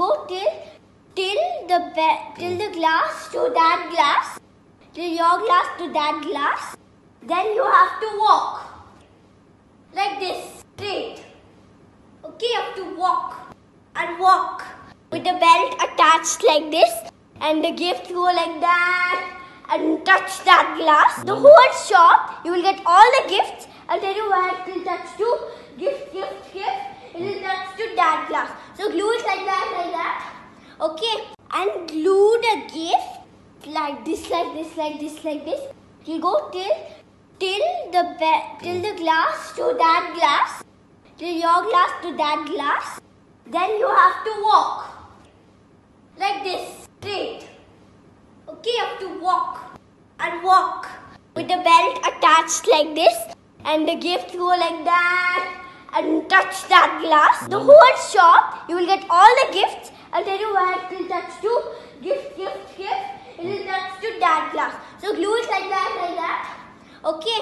go till till the till the glass to that glass, till your glass to that glass. Then you have to walk like this straight. Okay, you have to walk and walk with the belt attached like this, and the gift go like that and touch that glass. The whole shop, you will get all the gifts. I'll tell you where it will touch to. Gift, gift, gift. It will touch to that glass. So glue it like that, like that. Okay, and glue the gift like this, like this, like this, like this. You go till till the till the glass to that glass, till your glass to that glass. Then you have to walk like this straight. Okay, you have to walk and walk with the belt attached like this, and the gift go like that and touch that glass. The whole shop, you will get all the gifts. I'll tell you where it will touch to. Gift, gift, gift. It will touch to that glass. So glue it like that, like that. Okay.